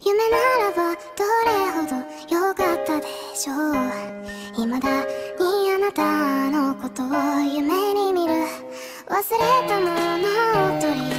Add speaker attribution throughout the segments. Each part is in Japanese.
Speaker 1: 夢ならばどれほど良かったでしょう。未だにあなたのことを夢に見る。忘れたものを取り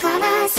Speaker 1: promise.